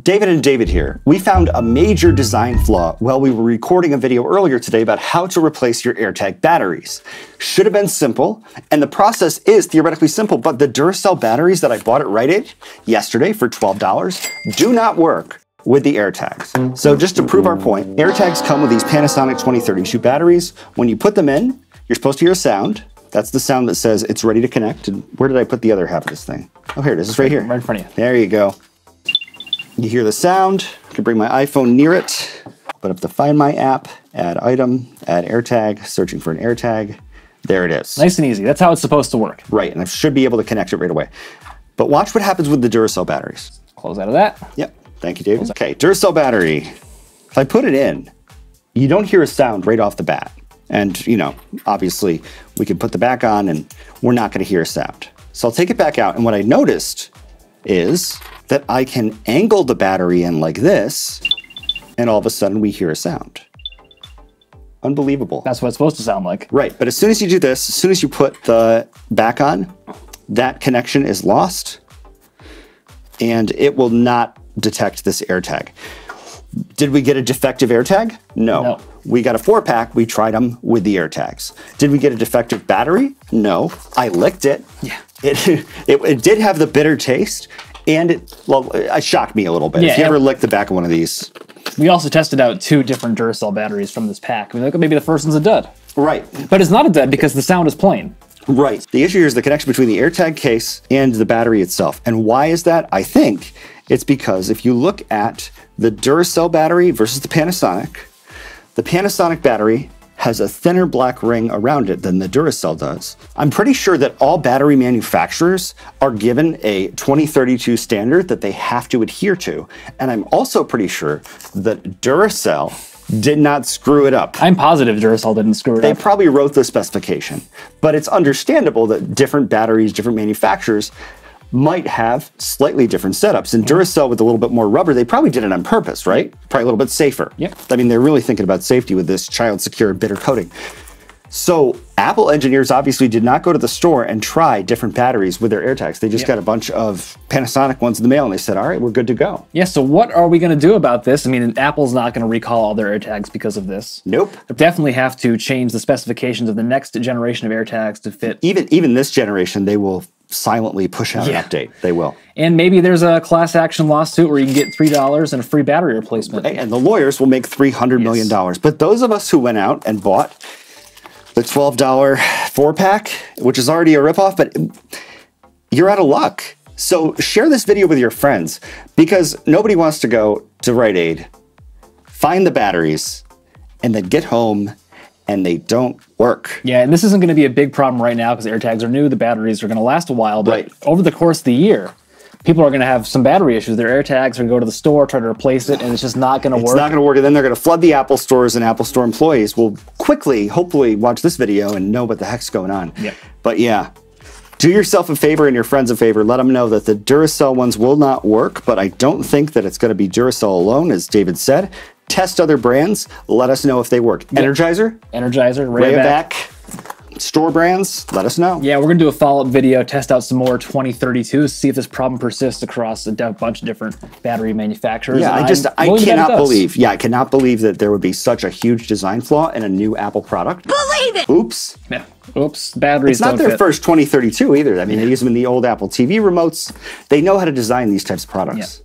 David and David here. We found a major design flaw while we were recording a video earlier today about how to replace your AirTag batteries. Should have been simple, and the process is theoretically simple, but the Duracell batteries that I bought at Rite Aid yesterday for $12 do not work with the AirTags. So just to prove our point, AirTags come with these Panasonic 2032 batteries. When you put them in, you're supposed to hear a sound. That's the sound that says it's ready to connect. And where did I put the other half of this thing? Oh, here it is. It's right here. Right in front of you. There you go. You hear the sound. I can bring my iPhone near it. But up the Find My app, add item, add AirTag, searching for an AirTag. There it is. Nice and easy. That's how it's supposed to work. Right, and I should be able to connect it right away. But watch what happens with the Duracell batteries. Close out of that. Yep. Thank you, David. Okay, Duracell battery. If I put it in, you don't hear a sound right off the bat. And, you know, obviously we can put the back on and we're not going to hear a sound. So I'll take it back out. And what I noticed is that I can angle the battery in like this, and all of a sudden we hear a sound. Unbelievable. That's what it's supposed to sound like. Right, but as soon as you do this, as soon as you put the back on, that connection is lost and it will not detect this AirTag. Did we get a defective AirTag? No. No. We got a four pack. We tried them with the AirTags. Did we get a defective battery? No. I licked it. Yeah. It, it, it did have the bitter taste and it, well, it shocked me a little bit. Yeah, if you ever licked the back of one of these, We also tested out two different Duracell batteries from this pack. I mean, like, maybe the first one's a dud. right, But it's not a dud because the sound is plain. Right. The issue here is the connection between the AirTag case and the battery itself. And why is that? I think it's because if you look at the Duracell battery versus the Panasonic, the Panasonic battery has a thinner black ring around it than the Duracell does. I'm pretty sure that all battery manufacturers are given a 2032 standard that they have to adhere to. And I'm also pretty sure that Duracell did not screw it up. I'm positive Duracell didn't screw it They up. They probably wrote the specification, but it's understandable that different batteries, different manufacturers might have slightly different setups. And Duracell with a little bit more rubber, they probably did it on purpose, right? Probably a little bit safer. Yep. I mean, they're really thinking about safety with this child secure bitter coating. So Apple engineers obviously did not go to the store and try different batteries with their AirTags. They just got a bunch of Panasonic ones in the mail and they said, all right, we're good to go. Yeah, so what are we going to do about this? I mean, Apple's not going to recall all their AirTags because of this. Nope. They definitely have to change the specifications of the next generation of AirTags to fit. Even even this generation, they will silently push out Yeah. an update. They will. And maybe there's a class action lawsuit where you can get $3 and a free battery replacement. and the lawyers will make three hundred million dollars. But those of us who went out and bought the twelve dollar four pack, which is already a ripoff, but you're out of luck. So share this video with your friends because nobody wants to go to Rite Aid, find the batteries, and then get home and they don't work. Yeah, and this isn't going to be a big problem right now because AirTags are new. The batteries are going to last a while, but Right. over the course of the year, people are going to have some battery issues. Their AirTags are going to go to the store, try to replace it, and it's just not going to work. It's not going to work. And then they're going to flood the Apple stores, and Apple store employees will quickly, hopefully, watch this video and know what the heck's going on. Yep. But yeah, do yourself a favor and your friends a favor. Let them know that the Duracell ones will not work, but I don't think that it's going to be Duracell alone, as David said. Test other brands. Let us know if they work. Energizer, Energizer, Rayovac. Rayovac, store brands. Let us know. Yeah, we're going to do a follow up video, test out some more 2032, see if this problem persists across a bunch of different battery manufacturers. Yeah, I just I'm I willing to bet it cannot believe. Yeah, I cannot believe that there would be such a huge design flaw in a new Apple product. Believe it! Oops. Yeah. Oops, batteries It's not their fit. first 2032 either. I mean, they use them in the old Apple TV remotes. They know how to design these types of products.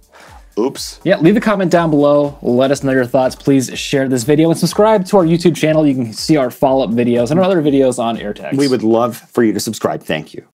Oops. Yeah, leave a comment down below. Let us know your thoughts. Please share this video and subscribe to our YouTube channel. You can see our follow up videos and our other videos on AirTags. We would love for you to subscribe. Thank you.